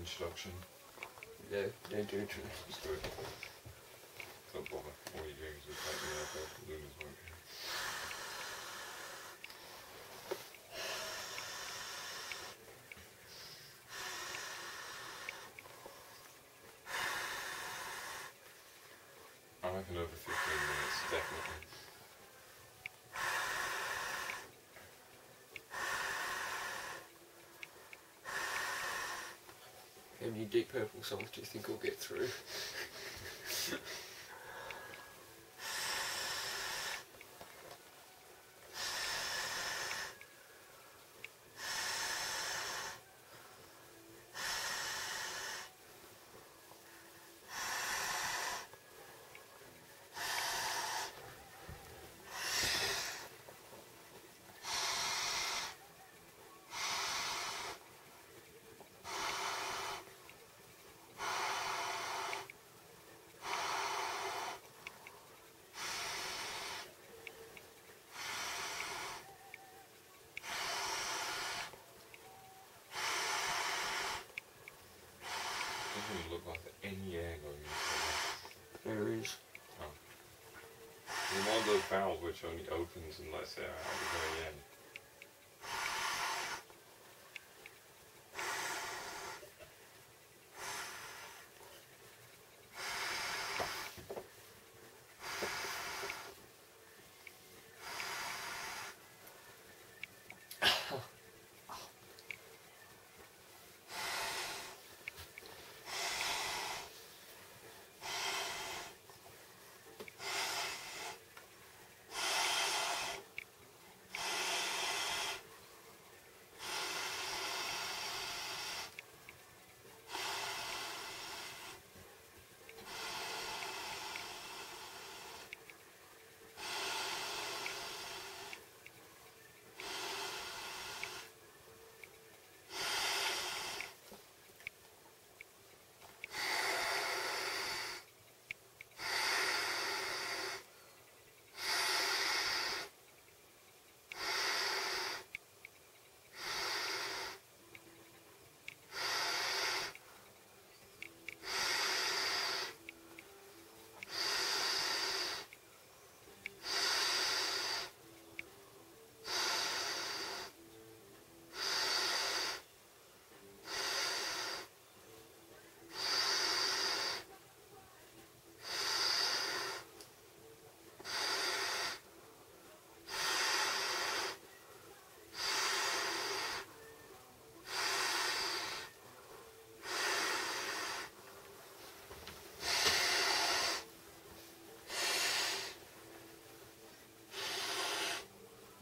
introduction? No, don't do introductions. Just do it. Don't bother. All you do is out of Luna's won't you? I reckon over 15 minutes, definitely. Many Deep Purple songs do you think we'll get through? valves which only opens and lets air out the very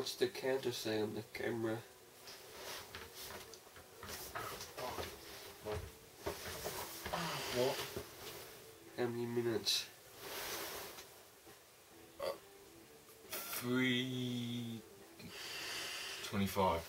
What's the counter say on the camera? What? How many minutes? Uh, three twenty-five.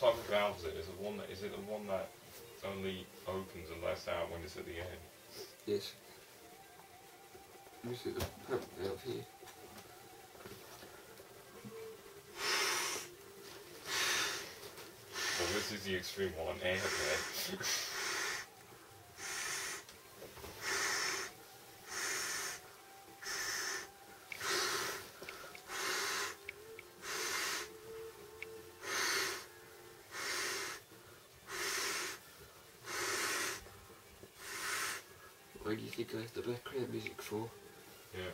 Type of valve is it? Is it one that is it the one that only opens and lets out when it's at the end? Yes. Let me see the pump valve here. Well, this is the extreme one, airhead. Why do you think I have the background music for? yeah.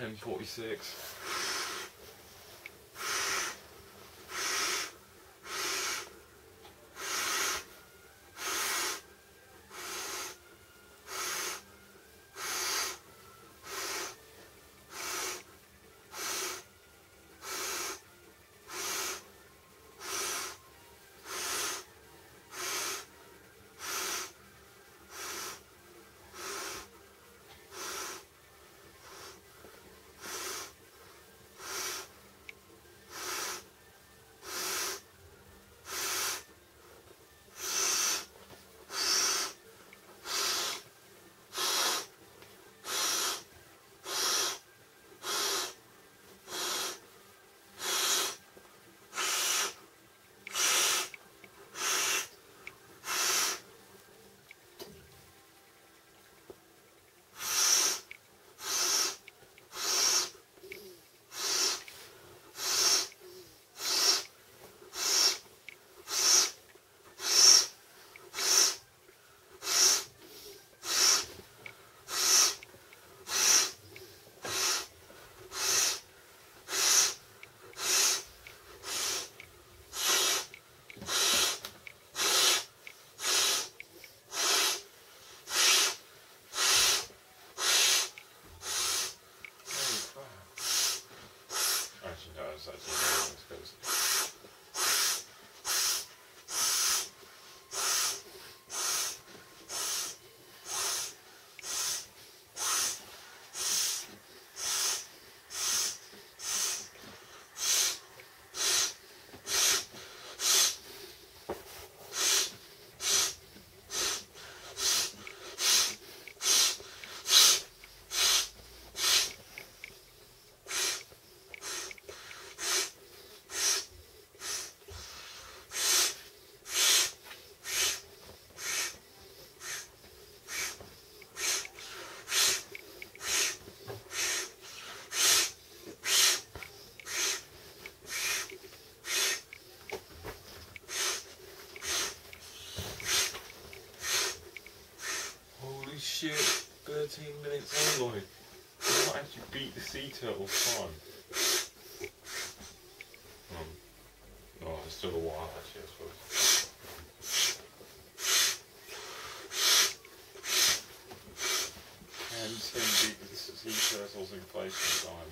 10.46. 17 minutes on, Lloyd. You might actually beat the sea turtle time. Um, oh, it's still a while actually, I suppose. Can Tim beat the sea turtle's inflation time?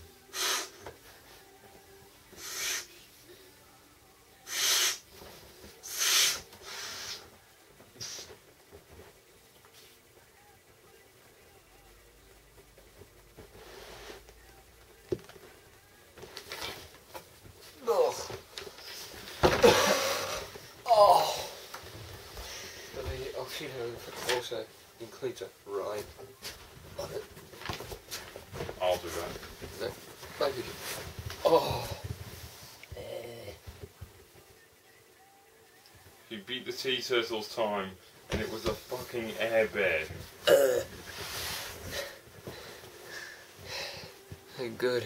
Ugh. oh. Let me, I'll see how also includes a ride on it. I'll do that. No, maybe. Oh. Eh. He beat the sea turtle's time, and it was a fucking airbed. Good.